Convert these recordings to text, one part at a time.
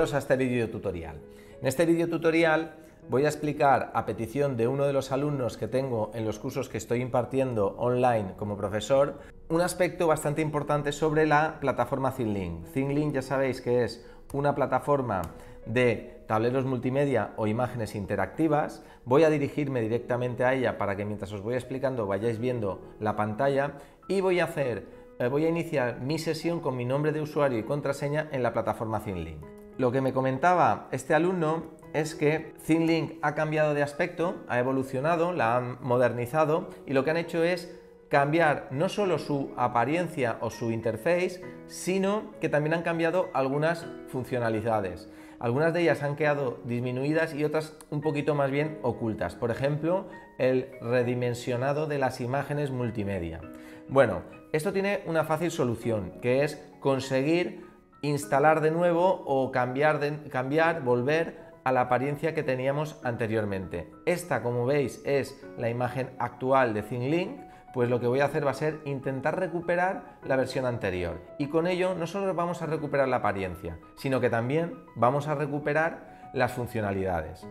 Bienvenidos a este vídeo tutorial. En este vídeo tutorial voy a explicar a petición de uno de los alumnos que tengo en los cursos que estoy impartiendo online como profesor un aspecto bastante importante sobre la plataforma ThinLink. ThinLink ya sabéis que es una plataforma de tableros multimedia o imágenes interactivas. Voy a dirigirme directamente a ella para que mientras os voy explicando vayáis viendo la pantalla y voy a hacer eh, voy a iniciar mi sesión con mi nombre de usuario y contraseña en la plataforma ThinLink. Lo que me comentaba este alumno es que ThinLink ha cambiado de aspecto, ha evolucionado, la han modernizado y lo que han hecho es cambiar no solo su apariencia o su interface, sino que también han cambiado algunas funcionalidades. Algunas de ellas han quedado disminuidas y otras un poquito más bien ocultas. Por ejemplo, el redimensionado de las imágenes multimedia. Bueno, esto tiene una fácil solución, que es conseguir instalar de nuevo o cambiar, cambiar volver a la apariencia que teníamos anteriormente. Esta, como veis, es la imagen actual de ThinLink pues lo que voy a hacer va a ser intentar recuperar la versión anterior. Y con ello no solo vamos a recuperar la apariencia, sino que también vamos a recuperar las funcionalidades.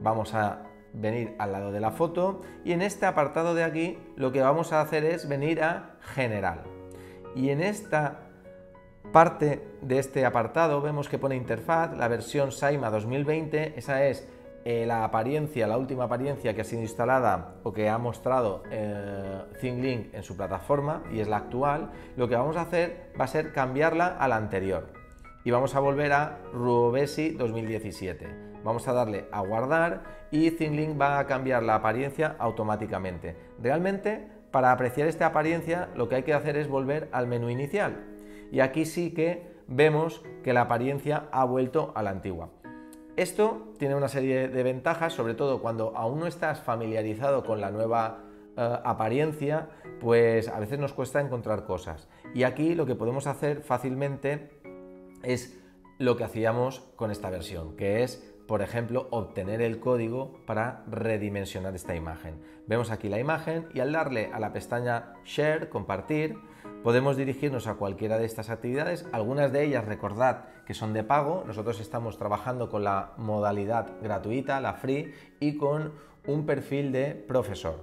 Vamos a venir al lado de la foto y en este apartado de aquí lo que vamos a hacer es venir a general. Y en esta parte de este apartado vemos que pone interfaz, la versión Saima 2020, esa es eh, la apariencia, la última apariencia que ha sido instalada o que ha mostrado eh, ThinkLink en su plataforma y es la actual, lo que vamos a hacer va a ser cambiarla a la anterior y vamos a volver a Ruobesi 2017. Vamos a darle a guardar y ThinkLink va a cambiar la apariencia automáticamente. Realmente, para apreciar esta apariencia, lo que hay que hacer es volver al menú inicial. Y aquí sí que vemos que la apariencia ha vuelto a la antigua. Esto tiene una serie de ventajas, sobre todo cuando aún no estás familiarizado con la nueva eh, apariencia, pues a veces nos cuesta encontrar cosas. Y aquí lo que podemos hacer fácilmente es lo que hacíamos con esta versión, que es por ejemplo, obtener el código para redimensionar esta imagen. Vemos aquí la imagen y al darle a la pestaña Share, compartir, podemos dirigirnos a cualquiera de estas actividades. Algunas de ellas, recordad que son de pago. Nosotros estamos trabajando con la modalidad gratuita, la free, y con un perfil de profesor.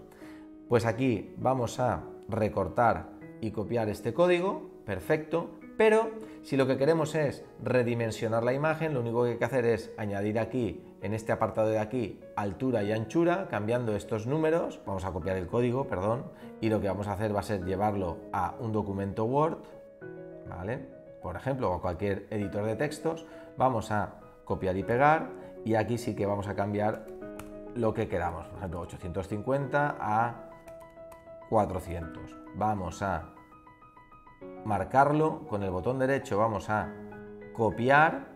Pues aquí vamos a recortar y copiar este código, perfecto, pero si lo que queremos es redimensionar la imagen, lo único que hay que hacer es añadir aquí, en este apartado de aquí, altura y anchura, cambiando estos números. Vamos a copiar el código, perdón, y lo que vamos a hacer va a ser llevarlo a un documento Word, ¿vale? Por ejemplo, o a cualquier editor de textos. Vamos a copiar y pegar, y aquí sí que vamos a cambiar lo que queramos. Por ejemplo, 850 a 400. Vamos a marcarlo, con el botón derecho vamos a copiar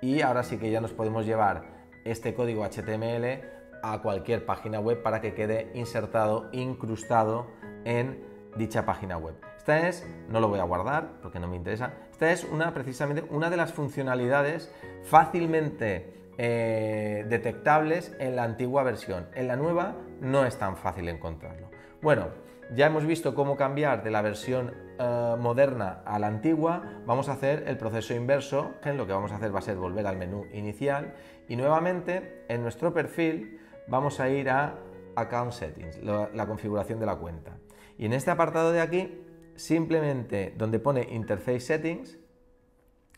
y ahora sí que ya nos podemos llevar este código HTML a cualquier página web para que quede insertado, incrustado en dicha página web. Esta es, no lo voy a guardar porque no me interesa, esta es una, precisamente una de las funcionalidades fácilmente eh, detectables en la antigua versión. En la nueva no es tan fácil encontrarlo. Bueno, ya hemos visto cómo cambiar de la versión eh, moderna a la antigua, vamos a hacer el proceso inverso. Lo que vamos a hacer va a ser volver al menú inicial y nuevamente en nuestro perfil vamos a ir a Account Settings, la, configuración de la cuenta. Y en este apartado de aquí, simplemente donde pone Interface Settings,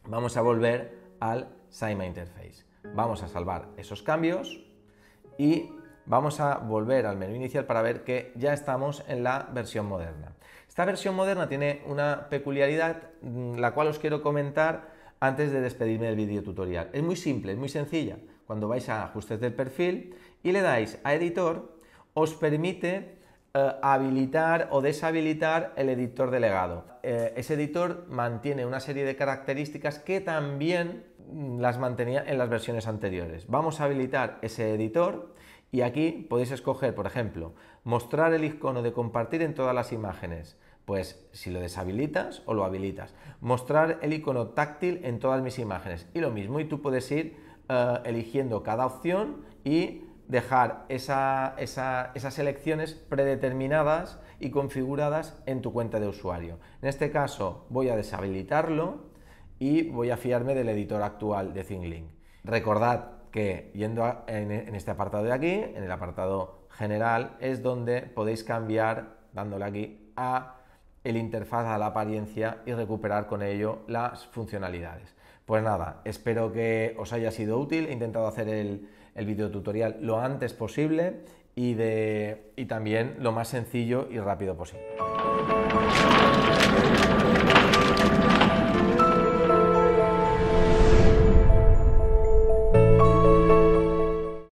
vamos a volver al Saima Interface. Vamos a salvar esos cambios y vamos a volver al menú inicial para ver que ya estamos en la versión moderna. Esta versión moderna tiene una peculiaridad, mm, la cual os quiero comentar antes de despedirme del vídeo tutorial. Es muy simple, es muy sencilla. Cuando vais a ajustes del perfil y le dais a editor, os permite eh, habilitar o deshabilitar el editor delegado. Eh, ese editor mantiene una serie de características que también las mantenía en las versiones anteriores. Vamos a habilitar ese editor y aquí podéis escoger, por ejemplo, mostrar el icono de compartir en todas las imágenes. Pues si lo deshabilitas o lo habilitas. Mostrar el icono táctil en todas mis imágenes. Y lo mismo, y tú puedes ir eh, eligiendo cada opción y dejar esas elecciones predeterminadas y configuradas en tu cuenta de usuario. En este caso voy a deshabilitarlo y voy a fiarme del editor actual de ThinkLink. Recordad que yendo en, este apartado de aquí, en el apartado general, es donde podéis cambiar, dándole aquí, a el interfaz, a la apariencia y recuperar con ello las funcionalidades. Pues nada, espero que os haya sido útil, he intentado hacer el, el video tutorial lo antes posible y, de, y también lo más sencillo y rápido posible.